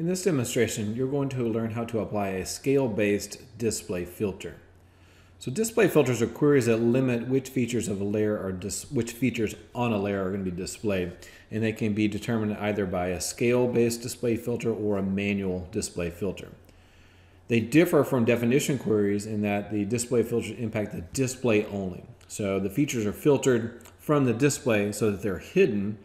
In this demonstration, you're going to learn how to apply a scale-based display filter. So display filters are queries that limit which features of a layer are which features on a layer are going to be displayed, and they can be determined either by a scale-based display filter or a manual display filter. They differ from definition queries in that the display filters impact the display only. So the features are filtered from the display so that they're hidden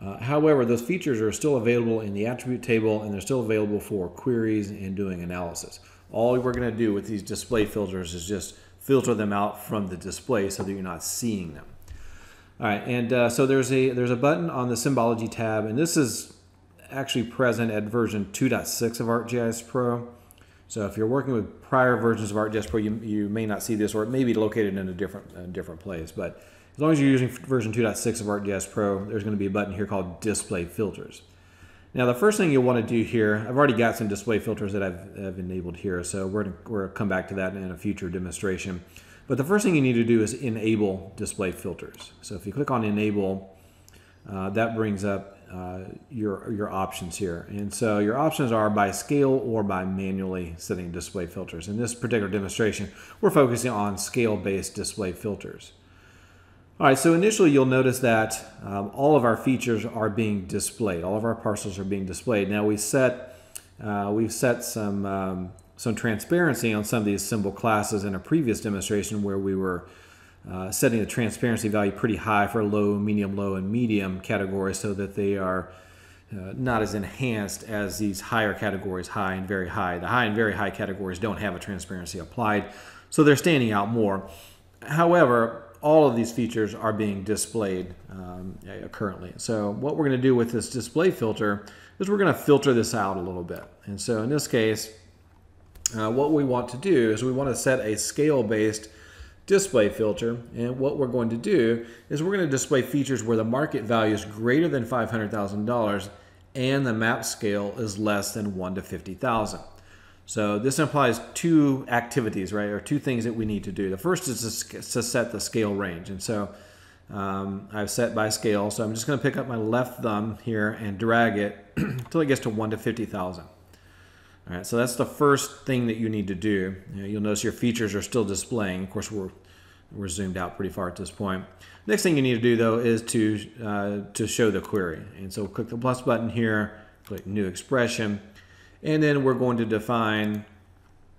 uh, however, those features are still available in the attribute table and they're still available for queries and doing analysis. All we're going to do with these display filters is just filter them out from the display so that you're not seeing them. All right, and uh, so there's a there's a button on the symbology tab, and this is actually present at version 2.6 of ArcGIS Pro. So if you're working with prior versions of ArcGIS Pro, you, you may not see this, or it may be located in a different a different place. But as long as you're using version 2.6 of ArcGIS Pro, there's going to be a button here called Display Filters. Now the first thing you'll want to do here, I've already got some display filters that I've, I've enabled here, so we're going to come back to that in a future demonstration. But the first thing you need to do is enable display filters. So if you click on enable, uh, that brings up uh, your, your options here. And so your options are by scale or by manually setting display filters. In this particular demonstration, we're focusing on scale-based display filters. All right, so initially you'll notice that um, all of our features are being displayed. All of our parcels are being displayed. Now we set, uh, we've set some, um, some transparency on some of these symbol classes in a previous demonstration where we were uh, setting the transparency value pretty high for low, medium, low, and medium categories so that they are uh, not as enhanced as these higher categories, high and very high. The high and very high categories don't have a transparency applied, so they're standing out more. However, all of these features are being displayed um, currently. So what we're going to do with this display filter is we're going to filter this out a little bit. And so in this case, uh, what we want to do is we want to set a scale-based display filter. And what we're going to do is we're going to display features where the market value is greater than $500,000 and the map scale is less than 1 to 50,000. So this implies two activities, right, or two things that we need to do. The first is to, set the scale range. And so um, I've set by scale. So I'm just going to pick up my left thumb here and drag it until it gets to 1 to 50,000. All right, so that's the first thing that you need to do. You will notice your features are still displaying. Of course, we're, we're zoomed out pretty far at this point. Next thing you need to do, though, is to, uh, to show the query. And so click the plus button here, click New Expression. And then we're going to define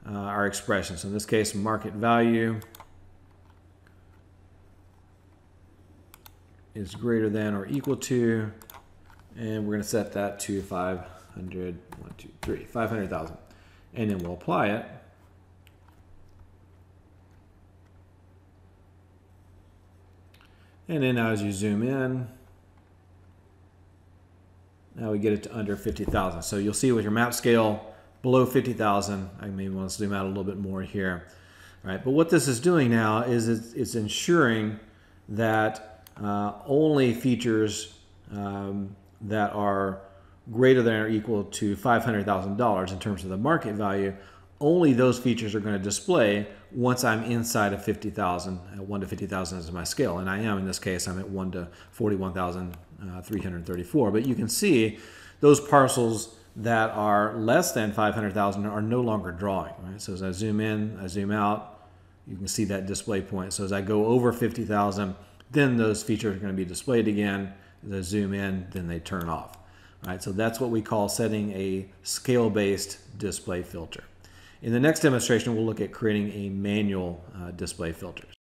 uh, our expression. So in this case, market value is greater than or equal to, and we're going to set that to 500, 1, 2, 3, 500,000. And then we'll apply it. And then as you zoom in, now we get it to under 50,000. So you'll see with your map scale below 50,000, I may want to zoom out a little bit more here. Right, but what this is doing now is it's, it's ensuring that uh, only features um, that are greater than or equal to $500,000 in terms of the market value, only those features are going to display once I'm inside of 50,000. 1 to 50,000 is my scale, and I am in this case, I'm at 1 to 41,000 uh, 334. But you can see those parcels that are less than 500,000 are no longer drawing. Right? So as I zoom in, I zoom out, you can see that display point. So as I go over 50,000, then those features are going to be displayed again. As I zoom in, then they turn off. All right, so that's what we call setting a scale-based display filter. In the next demonstration, we'll look at creating a manual uh, display filters.